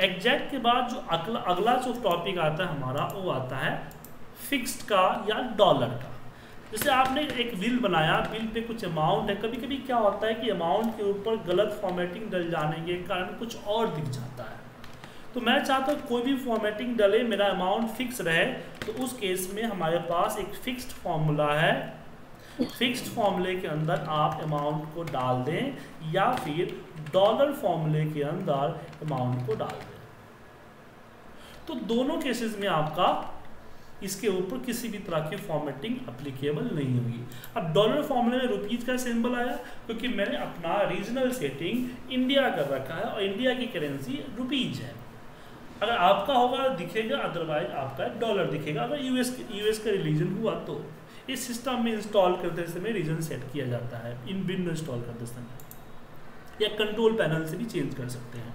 Exact के बाद जो अगला अगला जो टॉपिक आता है हमारा, वो आता है फिक्स्ड का या डॉलर का। जैसे आपने एक बिल बनाया बिल पे कुछ अमाउंट है कभी कभी क्या होता है कि अमाउंट के ऊपर गलत फॉर्मेटिंग डल जाने के कारण कुछ और दिख जाता है। तो मैं चाहता हूँ कोई भी फॉर्मेटिंग डले, मेरा अमाउंट फिक्स रहे तो उस केस में हमारे पास एक फिक्स्ड फॉर्मूला है। फिक्स्ड फॉर्मूले के अंदर आप अमाउंट को डाल दें या फिर डॉलर फॉर्मूले के अंदर अमाउंट को डाल दें। तो दोनों केसेस में आपका इसके ऊपर किसी भी तरह की फॉर्मेटिंग अप्लीकेबल नहीं होगी। अब डॉलर फॉर्मूले में रुपीज़ का सिंबल आया, क्योंकि मैंने अपना रीजनल सेटिंग इंडिया कर रखा है और इंडिया की करेंसी रुपीज़ है। अगर आपका होगा, दिखेगा अदरवाइज़ आपका डॉलर दिखेगा। अगर यूएस यूएस का रिलीजन हुआ तो। इस सिस्टम में इंस्टॉल करते समय रीजन सेट किया जाता है इन बिन इंस्टॉल करते समय। या कंट्रोल पैनल से भी चेंज कर सकते हैं।